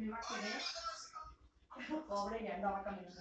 kunne vært verdt i hoppa over det hele da, vært av mine